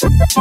Yeah.